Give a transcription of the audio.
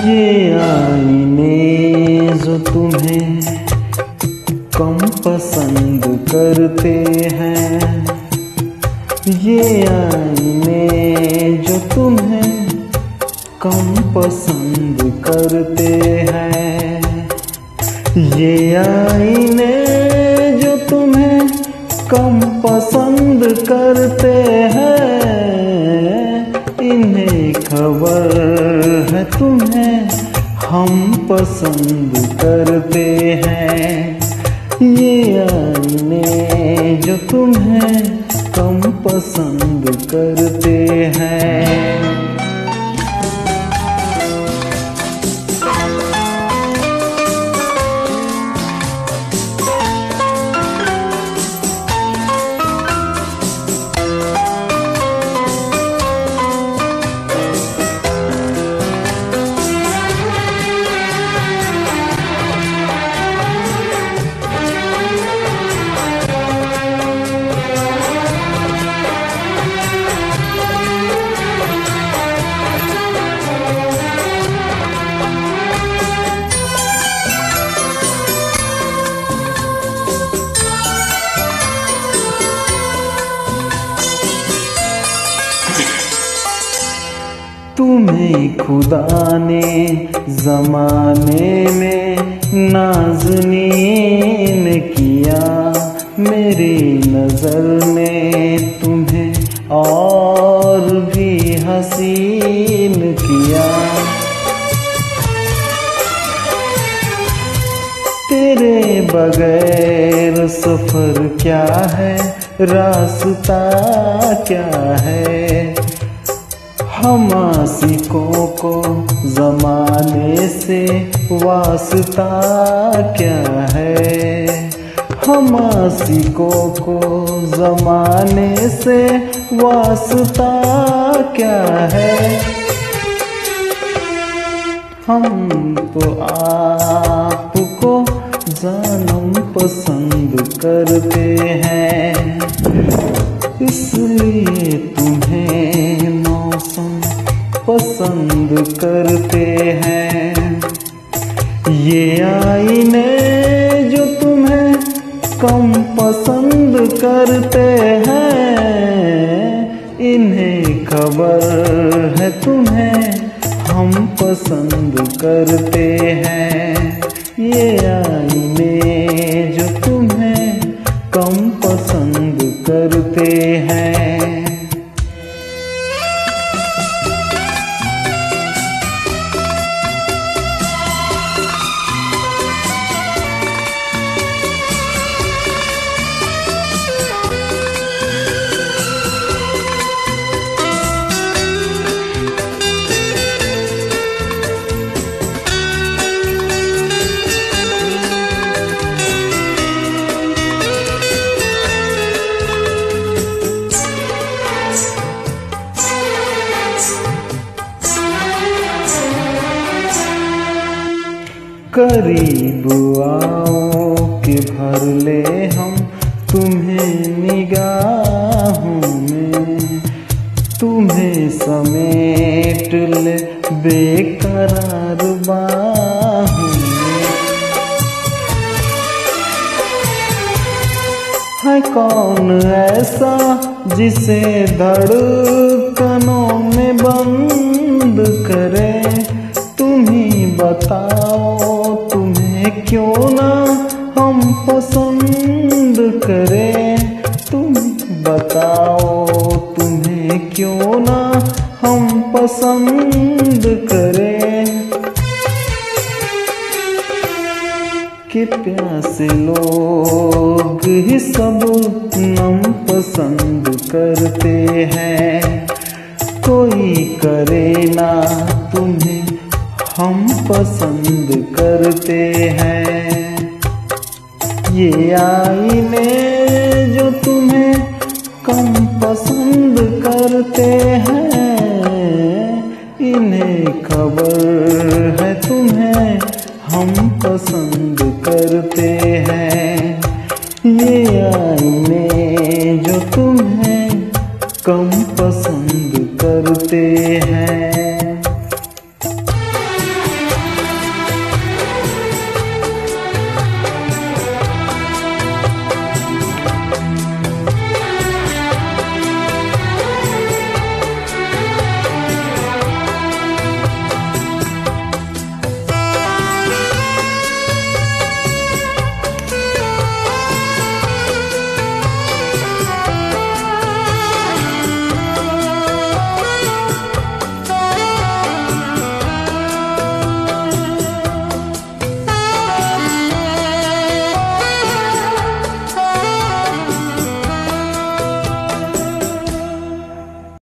ये आईने जो तुम्हें कम पसंद करते हैं। ये आईने जो तुम्हें कम पसंद करते हैं। ये आईने जो तुम्हें कम पसंद करते हैं, इन्हें खबर है तुम्हें हम पसंद करते हैं। ये आईने जो तुम्हें कम पसंद करते हैं। तुम्हें खुदा ने जमाने में नाजनीन किया। मेरी नज़र ने तुम्हें और भी हसीन किया। तेरे बगैर सफ़र क्या है? रास्ता क्या है? हम आशिकों को जमाने से वास्ता क्या है? हम आशिकों को जमाने से वास्ता क्या है? हम तो आपको जानम पसंद करते हैं, इसलिए तुम्हें पसंद करते हैं। ये आईने जो तुम्हें कम पसंद करते हैं, इन्हें खबर है तुम्हें हम पसंद करते हैं। ये आईने करीब आओ के भर ले हम तुम्हें निगाहों में। तुम्हें समेट ले बेकरार बाहों में। है कौन ऐसा जिसे धड़कनों क्यों ना हम पसंद करें? तुम बताओ तुम्हें क्यों ना हम पसंद करें? कि प्यासे लोग ही सब नम पसंद करते हैं। कोई करे ना तुम्हें हम पसंद करते हैं। ये आईने जो तुम्हें कम पसंद करते हैं, इन्हें खबर है तुम्हें हम पसंद करते हैं। ये आईने जो तुम्हें कम